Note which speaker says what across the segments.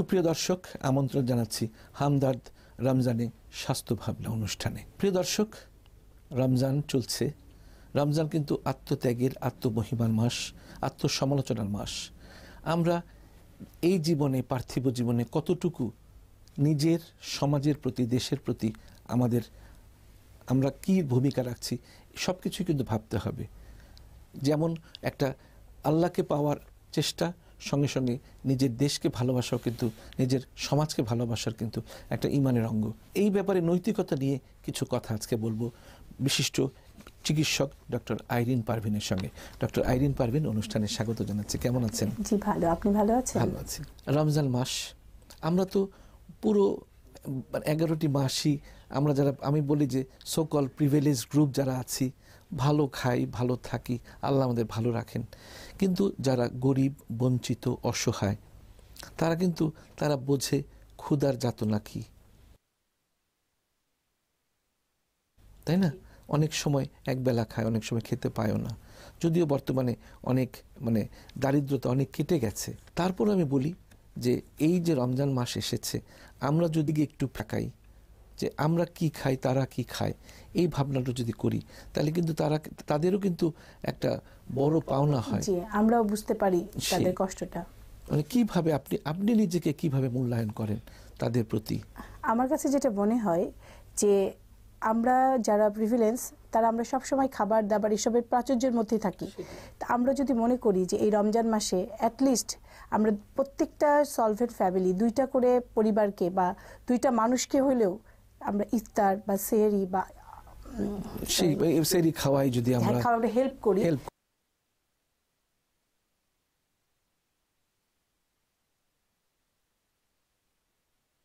Speaker 1: সুপ্রিয় দর্শক, আমন্ত্রণ জানাচ্ছি হামদার্দ রমজানে স্বাস্থ্য ভাবনা অনুষ্ঠানে। প্রিয় দর্শক, রমজান চলছে। রমজান কিন্তু আত্মত্যাগের, আত্মমহিমার মাস, আত্মসমালোচনার মাস। আমরা এই জীবনে, পার্থিব জীবনে কতটুকু নিজের, সমাজের প্রতি, দেশের প্রতি আমাদের আমরা কি ভূমিকা রাখছি সব কিছুই কিন্তু ভাবতে হবে। যেমন একটা আল্লাহকে পাওয়ার চেষ্টা সঙ্গে সঙ্গে নিজের দেশকে ভালোবাসাও কিন্তু নিজের সমাজকে ভালোবাসার কিন্তু একটা ইমানের অঙ্গ। এই ব্যাপারে নৈতিকতা নিয়ে কিছু কথা আজকে বলব। বিশিষ্ট চিকিৎসক ডক্টর আইরিন পারভিনের সঙ্গে। ডক্টর আইরিন পারভিন অনুষ্ঠানে স্বাগত জানাচ্ছি। কেমন আছেন?
Speaker 2: জি ভালো। আপনি ভালো আছেন?
Speaker 1: ভালো আছি। রমজান মাস আমরা তো পুরো এগারোটি মাসই আমরা যারা আমি বলি যে সোকল প্রিভিলেজ গ্রুপ যারা আছি ভালো খাই, ভালো থাকি, আল্লাহ আমাদের ভালো রাখেন। কিন্তু যারা গরিব, বঞ্চিত, অসহায়, তারা কিন্তু, তারা বোঝে ক্ষুধার যাতনা কি। তাই না? অনেক সময় একবেলা খায়, অনেক সময় খেতে পায়ও না। যদিও বর্তমানে অনেক মানে দারিদ্রতা অনেক কেটে গেছে। তারপর আমি বলি যে, এই যে রমজান মাস এসেছে, আমরা যদি একটু ফেকাই যে আমরা কি খাই তারা কি খায় এই ভাবনাটা যদি করি তাহলে কিন্তু তারা তাদেরও কিন্তু একটা বড় পাওনা হয়।
Speaker 2: আমরাও বুঝতে পারি তাদের কষ্টটা।
Speaker 1: মানে কীভাবে আপনি আপনি নিজেকে কীভাবে মূল্যায়ন করেন তাদের প্রতি?
Speaker 2: আমার কাছে যেটা মনে হয় যে আমরা যারা প্রিভিলেন্স তারা আমরা সব সময় খাবার দাবার এসবের প্রাচুর্যের মধ্যেই থাকি। তা আমরা যদি মনে করি যে এই রমজান মাসে অ্যাটলিস্ট আমরা প্রত্যেকটা সলভেন্ট ফ্যামিলি দুইটা করে পরিবারকে বা দুইটা মানুষকে হলেও আমরা ইফতার বা সেরি বা
Speaker 1: সেই সেরি খাওয়াই যদি আমরা
Speaker 2: হ্যাঁ, খাওয়াটা হেল্প করি।
Speaker 1: হেল্প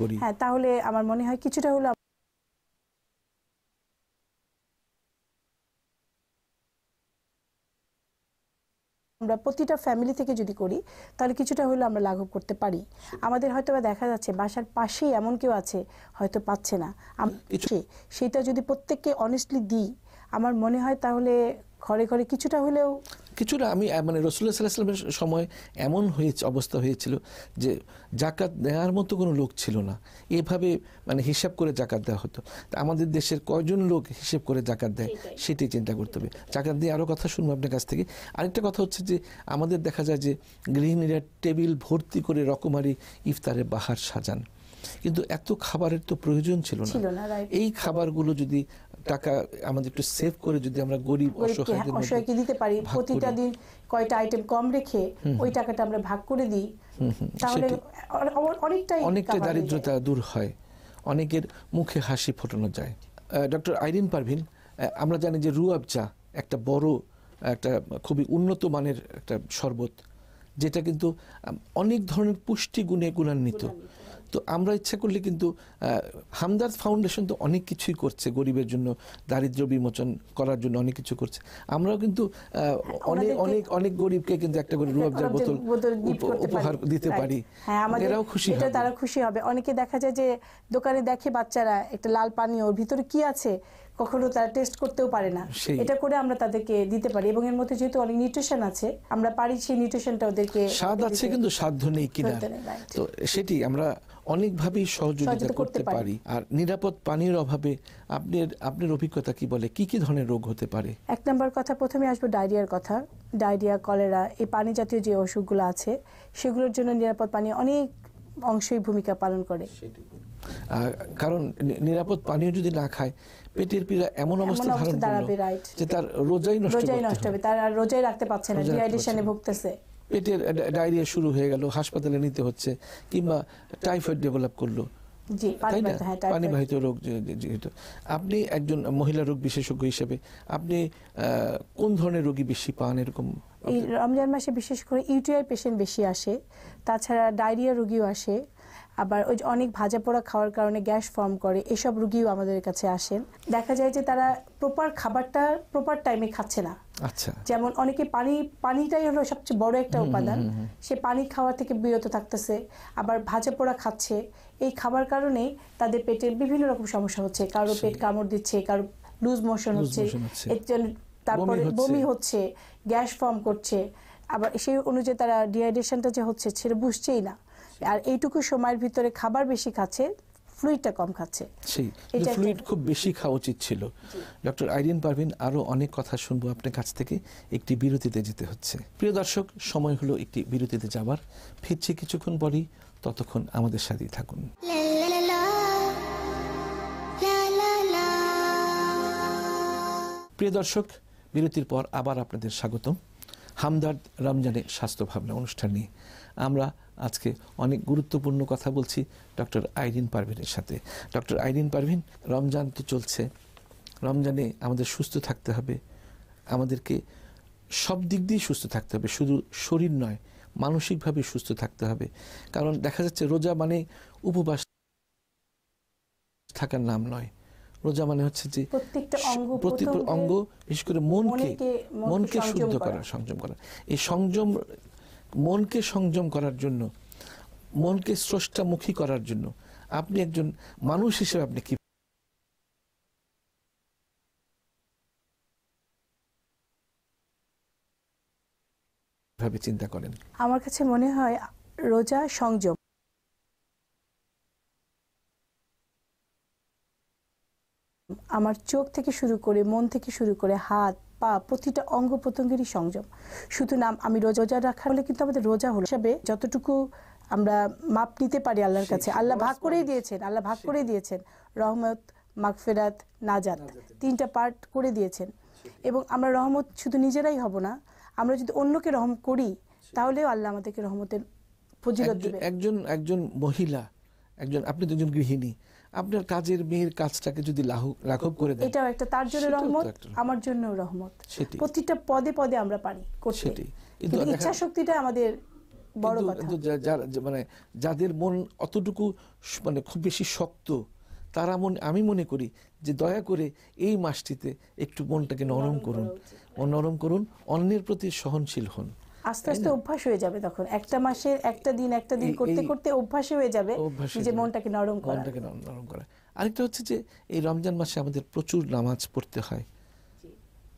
Speaker 1: করি।
Speaker 2: হ্যাঁ তাহলে আমার মনে হয় কিছুটা হলো আমরা প্রতিটা ফ্যামিলি থেকে যদি করি তাহলে কিছুটা হলেও আমরা লাঘব করতে পারি। আমাদের হয়তো বা দেখা যাচ্ছে বাসার পাশেই এমন কেউ আছে হয়তো পাচ্ছে না। সেটা যদি প্রত্যেককে অনেস্টলি দিই আমার মনে হয় তাহলে ঘরে ঘরে কিছুটা হলেও
Speaker 1: কিছুটা আমি মানে রসুল্লাহ সাল্লাহামের সময় এমন হয়েছে অবস্থা হয়েছিল যে জাকাত দেওয়ার মতো কোনো লোক ছিল না। এভাবে মানে হিসাব করে জাকাত দেওয়া হতো। তা আমাদের দেশের কয়জন লোক হিসেব করে জাকাত দেয় সেটাই। চিন্তা করতে হবে। জাকাত দিয়ে আরও কথা শুনব আপনার কাছ থেকে। আরেকটা কথা হচ্ছে যে আমাদের দেখা যায় যে গৃহিণীরা টেবিল ভর্তি করে রকমারি ইফতারে বাহার সাজান। কিন্তু এত খাবারের তো প্রয়োজন ছিল না। এই খাবারগুলো যদি টাকা আমাদের একটু সেভ করে যদি আমরা গরিব অসহায়দের
Speaker 2: অসহায়কে দিতে পারি প্রতিটা দিন কয়টা আইটেম কম রেখে ওই টাকাটা আমরা ভাগ করে দিই তাহলে অনেকটাই
Speaker 1: অনেকটা। দারিদ্রতা দূর হয় অনেকের মুখে হাসি ফোটানো যায়। ডক্টর আইরিন পারভিন আমরা জানি যে রুয়াবজা একটা বড় একটা খুবই উন্নত মানের একটা শরবত যেটা কিন্তু অনেক ধরনের পুষ্টি গুণে গুণান্বিত। তো আমরা ইচ্ছা করলে কিন্তু হামদার্দ ফাউন্ডেশন তো অনেক কিছুই করছে গরিবের জন্য দারিদ্র বিমোচন করার জন্য অনেক কিছু করছে। আমরাও কিন্তু আহ, অনেক অনেক অনেক গরিবকে কিন্তু একটা করে রুয়াবজার বোতল উপহার দিতে পারি।
Speaker 2: হ্যাঁ
Speaker 1: এরাও খুশি
Speaker 2: এটা
Speaker 1: হবে।
Speaker 2: তারা খুশি হবে। অনেকে দেখা যায় যে দোকানে দেখে বাচ্চারা একটা লাল পানীয় ভিতরে কি আছে? কখনো তারা টেস্ট করতেও পারে না। এটা করে আমরা তাদেরকে দিতে পারি এবং এর মধ্যে যেহেতু অনেক নিউট্রিশন আছে আমরা পারি সেই নিউট্রিশনটা ওদেরকে
Speaker 1: স্বাদ আছে কিন্তু সাধ্য নেই কিনা. তো সেটি আমরা অনেকভাবেই সহযোগিতা করতে
Speaker 2: করতে পারি।
Speaker 1: আর নিরাপদ পানির অভাবে আপনার আপনার অভিজ্ঞতা কি বলে? কি কি ধরনের রোগ হতে পারে?
Speaker 2: এক নম্বর কথা প্রথমে আসব ডায়রিয়ার কথা। ডায়রিয়া কলেরা এই পানি জাতীয় যে অসুখগুলো আছে সেগুলোর জন্য নিরাপদ পানি অনেক অংশই ভূমিকা পালন করে।
Speaker 1: কারণ নিরাপদ পানীয় যদি না খায় পেটের পীড়া এমন অবস্থা ধারণ
Speaker 2: রাইট
Speaker 1: যে তার রোজাই নষ্ট
Speaker 2: রোজাই নষ্ট
Speaker 1: হবে।
Speaker 2: তার আর রোজাই রাখতে পারছে না ডিহাইড্রেশনে ভুগতেছে।
Speaker 1: পেটের ডায়রিয়া শুরু হয়ে গেল হাসপাতালে নিতে হচ্ছে কিংবা টাইফয়েড ডেভেলপ করল।
Speaker 2: পানিবাহিত হ্যাঁ।
Speaker 1: পানিবাহিত রোগ যেহেতু। আপনি একজন মহিলা রোগ বিশেষজ্ঞ হিসেবে আপনি কোন ধরনের রোগী বেশি পান এরকম?
Speaker 2: এই রমজান মাসে বিশেষ করে ইউটিআই পেশেন্ট বেশি আসে তাছাড়া ডায়রিয়া রোগীও আসে আবার ওই অনেক ভাজা পোড়া খাওয়ার কারণে গ্যাস ফর্ম করে এসব রুগীও আমাদের কাছে আসেন। দেখা যায় যে তারা প্রপার খাবারটা প্রপার টাইমে খাচ্ছে না।
Speaker 1: আচ্ছা।
Speaker 2: যেমন অনেকে পানি পানিটাই হলো সবচেয়ে বড় একটা উপাদান। সে পানি খাওয়া থেকে বিরত থাকতেছে আবার ভাজা পোড়া খাচ্ছে। এই খাবার কারণে তাদের পেটে বিভিন্ন রকম সমস্যা হচ্ছে। কারও পেট কামড় দিচ্ছে কারও লুজ মোশন হচ্ছে। এর তারপরে
Speaker 1: বমি হচ্ছে।
Speaker 2: বমি হচ্ছে গ্যাস ফর্ম করছে। আবার সেই অনুযায়ী তারা ডিহাইড্রেশনটা যে হচ্ছে সেটা বুঝছেই না। আর এইটুকু সময়ের ভিতরে খাবার বেশি খাচ্ছে ফ্লুইডটা কম খাচ্ছে। এটা
Speaker 1: ফ্লুইড খুব বেশি খাওয়া উচিত ছিল। ডক্টর আইরিন পারভিন আরও অনেক কথা শুনব আপনার কাছ থেকে। একটি বিরতিতে যেতে হচ্ছে। প্রিয় দর্শক সময় হলো একটি বিরতিতে যাবার। ফিরছি কিছুক্ষণ পরই। ততক্ষণ আমাদের সাথেই থাকুন। প্রিয় দর্শক বিরতির পর আবার আপনাদের স্বাগতম। হামদার্দ রমজানে স্বাস্থ্য ভাবনা অনুষ্ঠান নিয়ে। আমরা আজকে অনেক গুরুত্বপূর্ণ কথা বলছি ডক্টর আইরিন পারভিনের সাথে। ডক্টর আইরিন পারভিন রমজান তো চলছে। রমজানে আমাদের সুস্থ থাকতে হবে। আমাদেরকে সব দিক দিয়ে সুস্থ থাকতে হবে। শুধু শরীর নয় মানসিকভাবে সুস্থ থাকতে হবে। কারণ দেখা যাচ্ছে রোজা মানে উপবাস থাকার নাম নয়। রোজা মানে হচ্ছে যে
Speaker 2: প্রত্যেকটা অঙ্গ
Speaker 1: বিশেষ করে মনকে
Speaker 2: মনকে-
Speaker 1: শুদ্ধ।
Speaker 2: করা
Speaker 1: সংযম করা। এই সংযম মনকে সংযম করার জন্য, মনকে স্রষ্টামুখী করার জন্য আপনি একজন মানুষ হিসেবে আপনি কি ভাবে চিন্তা করেন?
Speaker 2: আমার কাছে মনে হয় রোজা সংযম। আমার চোখ থেকে শুরু করে মন থেকে শুরু করে হাত পা প্রতিটা অঙ্গ প্রত্যঙ্গেরই সংযম। শুধু নাম আমি রোজা রোজা রাখা হলে কিন্তু আমাদের রোজা হলো হিসাবে যতটুকু আমরা মাপ নিতে পারি আল্লাহর কাছে। আল্লাহ ভাগ করেই দিয়েছেন আল্লাহ ভাগ করেই দিয়েছেন। রহমত মাগফেরাত নাজাত। তিনটা পার্ট করে দিয়েছেন। এবং আমরা রহমত শুধু নিজেরাই হব না আমরা যদি অন্যকে রহম করি তাহলেও আল্লাহ আমাদেরকে রহমতের ফজিলত দিবে
Speaker 1: একজন একজন মহিলা একজন আপনি একজন গৃহিণী আপনার কাজের মেয়ের কাজটাকে যদি লাঘব- করে দেন
Speaker 2: এটাও একটা তার জন্য রহমত আমার জন্য রহমত। প্রতিটা পদে পদে আমরা পারি করতে।
Speaker 1: কিন্তু
Speaker 2: ইচ্ছা শক্তিটা আমাদের বড় কথা।
Speaker 1: যারা মানে যাদের মন অতটুকু মানে খুব বেশি শক্ত তারা মন আমি মনে করি যে দয়া করে এই মাসটিতে একটু মনটাকে নরম করুন। নরম করুন অন্যের প্রতি সহনশীল হন।
Speaker 2: আস্তে আস্তে অভ্যাস হয়ে যাবে তখন। একটা মাসের একটা দিন একটা দিন করতে করতে অভ্যাসে হয়ে যাবে
Speaker 1: হয়ে
Speaker 2: নিজের। মনটাকে নরম করা।
Speaker 1: মনটাকে নরম করা। আরেকটা হচ্ছে যে এই রমজান মাসে আমাদের প্রচুর নামাজ পড়তে হয়।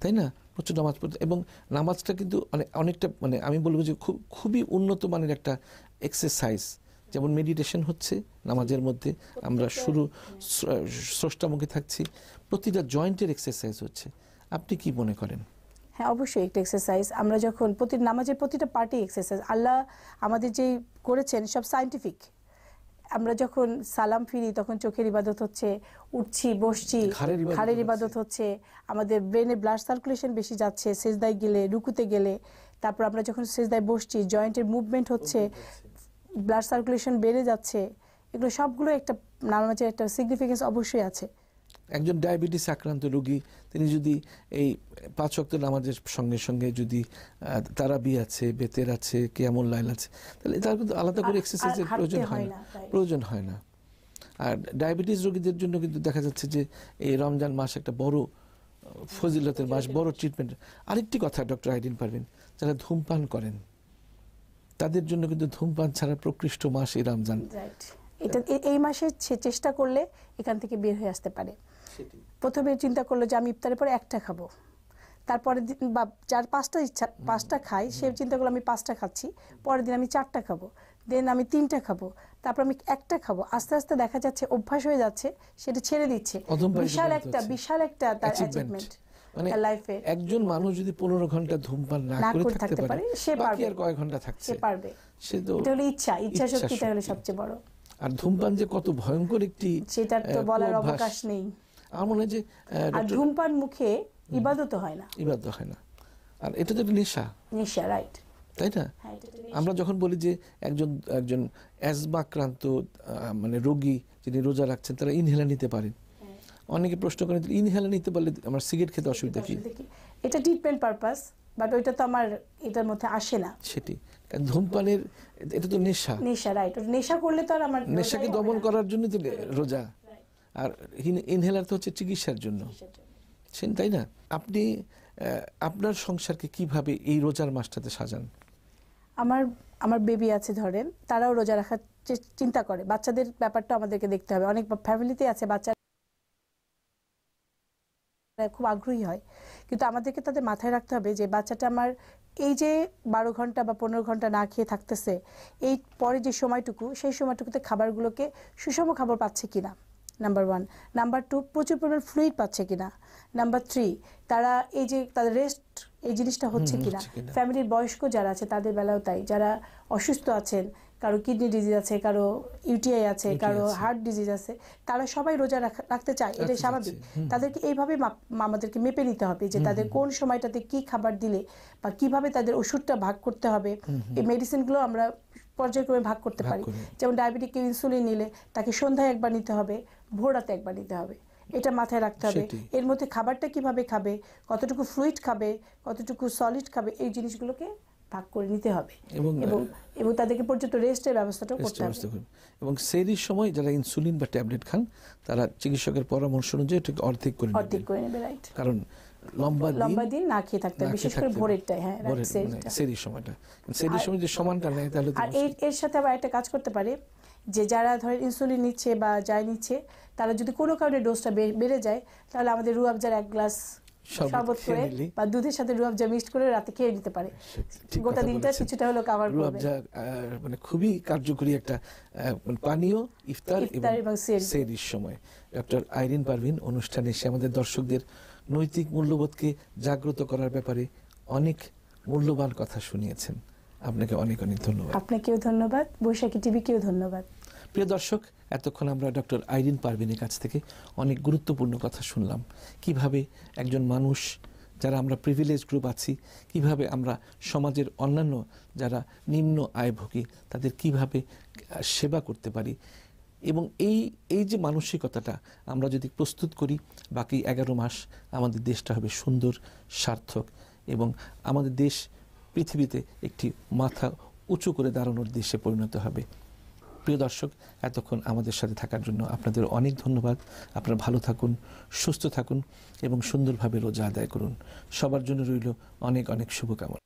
Speaker 1: তাই না? প্রচুর নামাজ পড়তে এবং নামাজটা কিন্তু অনেক অনেকটা মানে আমি বলব যে খুব খুবই উন্নত মানের একটা এক্সারসাইজ যেমন মেডিটেশন হচ্ছে নামাজের মধ্যে। আমরা শুরু স্র- স্রষ্টামুখী থাকছি। প্রতিটা জয়েন্টের এক্সারসাইজ হচ্ছে। আপনি কি মনে করেন?
Speaker 2: হ্যাঁ অবশ্যই একটা এক্সারসাইজ আমরা যখন প্রতি নামাজের প্রতিটা পার্টি এক্সারসাইজ আল্লাহ আমাদের যেই করেছেন সব সায়েন্টিফিক আমরা যখন সালাম ফিরি তখন চোখের ইবাদত হচ্ছে উঠছি বসছি
Speaker 1: হচ্ছে।
Speaker 2: ইবাদত হচ্ছে আমাদের ব্রেনে ব্লাড সার্কুলেশন বেশি যাচ্ছে সেজদায় গেলে রুকুতে গেলে তারপর আমরা যখন সেজদায় বসছি জয়েন্টের মুভমেন্ট হচ্ছে ব্লাড সার্কুলেশন বেড়ে যাচ্ছে এগুলো সবগুলো একটা নামাজের একটা সিগনিফিকেন্স অবশ্যই আছে।
Speaker 1: একজন ডায়াবেটিস আক্রান্ত রোগী তিনি যদি এই পাঁচ অক্ত নামাজের সঙ্গে সঙ্গে যদি তারাবি আছে বেতের আছে কেয়ামুল লাইল আছে তাহলে তার কিন্তু আলাদা করে এক্সারসাইজের প্রয়োজন হয় না প্রয়োজন হয় না। আর ডায়াবেটিস রোগীদের জন্য কিন্তু দেখা যাচ্ছে যে এই রমজান মাস একটা বড় ফজিলতের মাস বড় ট্রিটমেন্ট আরেকটি কথা ডক্টর আইডিন পারবেন যারা ধূমপান করেন তাদের জন্য কিন্তু ধূমপান ছাড়া প্রকৃষ্ট মাস এই রমজান।
Speaker 2: এটা এই মাসে চেষ্টা করলে এখান থেকে বের হয়ে আসতে পারে। প্রথমে চিন্তা করল যে আমি ইফতারের পরে একটা খাব। তারপরে বা যার পাঁচটা ইচ্ছা পাঁচটা খাই সে চিন্তা করল আমি পাঁচটা খাচ্ছি পরের দিন আমি চারটা খাব দেন আমি তিনটা খাব তারপর আমি একটা খাব। আস্তে আস্তে দেখা যাচ্ছে অভ্যাস হয়ে যাচ্ছে সেটা ছেড়ে দিচ্ছে। বিশাল একটা বিশাল একটা তার অ্যাচিভমেন্ট
Speaker 1: মানে
Speaker 2: লাইফে
Speaker 1: একজন মানুষ যদি পনেরো ঘণ্টা ধূমপান না করে থাকতে পারে
Speaker 2: সে পারবে।
Speaker 1: আর কয়েক ঘণ্টা থাকছে।
Speaker 2: সে পারবে।
Speaker 1: সে তো
Speaker 2: এটা হলো ইচ্ছা ইচ্ছা
Speaker 1: ইচ্ছা
Speaker 2: শক্তিটা হলো সবচেয়ে বড়।
Speaker 1: আর ধূমপান যে কত ভয়ঙ্কর একটি
Speaker 2: সেটার তো বলার অবকাশ নেই।
Speaker 1: আমার মনে হয় যে
Speaker 2: আর ধূমপান মুখে ইবাদত হয় না।
Speaker 1: ইবাদত হয় না। আর এটা তো নেশা।
Speaker 2: নেশা রাইট
Speaker 1: তাই না?
Speaker 2: হ্যাঁ।
Speaker 1: আমরা যখন বলি যে একজন একজন অ্যাজমাক্রান্ত মানে রোগী যিনি রোজা রাখছেন তারা ইনহেলার নিতে পারেন।
Speaker 2: হ্যাঁ।
Speaker 1: অনেকে প্রশ্ন করেন ইনহেলার নিতে পারলে আমার সিগারেট খেতে অসুবিধা কি?
Speaker 2: এটা ট্রিটমেন্ট পারপাস বাট ওইটা তো আমার এটার মধ্যে আসে না।
Speaker 1: সেটি। ধূমপানের এটা তো নেশা।
Speaker 2: নেশা রাইট নেশা করলে তো আর আমার
Speaker 1: নেশাকে দমন করার জন্য তো রোজা। আর ইনহেলার তো হচ্ছে চিকিৎসার জন্য। সেন তাই না? আপনি আপনার সংসারকে কীভাবে এই রোজার মাসটাতে সাজান?
Speaker 2: আমার আমার বেবি আছে ধরেন তারাও রোজা রাখার চিন্তা করে। বাচ্চাদের ব্যাপারটা আমাদেরকে দেখতে হবে। অনেক ফ্যামিলিতে আছে বাচ্চা খুব আগ্রহী হয়। কিন্তু আমাদেরকে তাদের মাথায় রাখতে হবে যে বাচ্চাটা আমার এই যে বারো ঘণ্টা বা পনেরো ঘণ্টা না খেয়ে থাকতেছে এই পরে যে সময়টুকু সেই সময়টুকুতে খাবারগুলোকে সুষম খাবার পাচ্ছে কিনা। নাম্বার ওয়ান নাম্বার টু প্রচুর পরিমাণ ফ্লুইড পাচ্ছে কিনা? নাম্বার থ্রি তারা এই যে তাদের রেস্ট এই জিনিসটা হচ্ছে কিনা? ফ্যামিলির বয়স্ক যারা আছে তাদের বেলাও তাই। যারা অসুস্থ আছেন কারও কিডনি ডিজিজ আছে কারও ইউটিআই আছে
Speaker 1: কারও।
Speaker 2: হার্ট ডিজিজ আছে তারা সবাই রোজা রাখা- রাখতে চায়। এটাই স্বাভাবিক। তাদেরকে এইভাবে আমাদেরকে মেপে নিতে হবে যে তাদের কোন সময়টাতে কি খাবার দিলে বা কীভাবে তাদের ওষুধটা ভাগ করতে হবে। এই মেডিসিনগুলো আমরা পর্যায়ক্রমে ভাগ করতে পারি। যেমন ডায়াবেটিক ইনসুলিন নিলে তাকে সন্ধ্যায় একবার নিতে হবে ভোর রাতে একবার নিতে হবে। এটা মাথায় রাখতে হবে। এর মধ্যে খাবারটা কীভাবে খাবে কতটুকু ফ্লুইড খাবে কতটুকু সলিড খাবে এই জিনিসগুলোকে ভাগ করে নিতে হবে।
Speaker 1: এবং,
Speaker 2: এবং তাদেরকে পর্যন্ত রেস্টের ব্যবস্থাটাও করতে হবে।
Speaker 1: এবং সেরির সময় যারা ইনসুলিন বা ট্যাবলেট খান তারা চিকিৎসকের পরামর্শ অনুযায়ী এটাকে অর্ধেক করে
Speaker 2: অর্ধেক করে নেবে রাইট
Speaker 1: কারণ লম্বা দিন
Speaker 2: লম্বা দিন না খেয়ে থাকতে হবে বিশেষ করে ভোরেরটাই হ্যাঁ
Speaker 1: মানে। সেরির সময়টা। সেরির সময় যে সমানটা নেয় তাহলে
Speaker 2: আর এর এর সাথে আবার একটা কাজ করতে পারে যে যারা ধরেন ইনসুলিন নিচ্ছে বা যাই নিচ্ছে তারা যদি কোনো কারণে ডোজটা বেড়ে যায় তাহলে আমাদের রুয়াবজার এক গ্লাস
Speaker 1: শরবত
Speaker 2: শরবত করে বা দুধের সাথে রুয়াবজা মিক্সড করে রাতে খেয়ে নিতে পারে। গোটা দিনটা কিছুটা হলো কাভার করবে।
Speaker 1: রুয়াবজা মানে খুবই কার্যকরী একটা মানে পানীয় ইফতার
Speaker 2: ইফতার এবং সেহরি।
Speaker 1: সময়। ডক্টর আইরিন পারভিন অনুষ্ঠানে এসে আমাদের দর্শকদের নৈতিক মূল্যবোধকে জাগ্রত করার ব্যাপারে অনেক মূল্যবান কথা শুনিয়েছেন। আপনাকে অনেক অনেক ধন্যবাদ।
Speaker 2: আপনাকেও ধন্যবাদ। বৈশাখী টিভি টিভিকেও ধন্যবাদ।
Speaker 1: প্রিয় দর্শক এতক্ষণ আমরা ডক্টর আইরিন পারভিনের কাছ থেকে অনেক গুরুত্বপূর্ণ কথা শুনলাম। কীভাবে একজন মানুষ, যারা আমরা প্রিভিলেজ গ্রুপ আছি, কীভাবে আমরা সমাজের অন্যান্য যারা নিম্ন আয়ভোগী তাদের কীভাবে সেবা করতে পারি? এবং এই এই যে মানসিকতাটা আমরা যদি প্রস্তুত করি, বাকি এগারো মাস আমাদের দেশটা হবে সুন্দর, সার্থক এবং আমাদের দেশ পৃথিবীতে একটি মাথা উঁচু করে দাঁড়ানোর দেশে পরিণত হবে। প্রিয় দর্শক, এতক্ষণ আমাদের সাথে থাকার জন্য আপনাদের অনেক ধন্যবাদ। আপনারা ভালো থাকুন, সুস্থ থাকুন এবং সুন্দরভাবে রোজা আদায় করুন। সবার জন্য রইল অনেক অনেক শুভকামনা।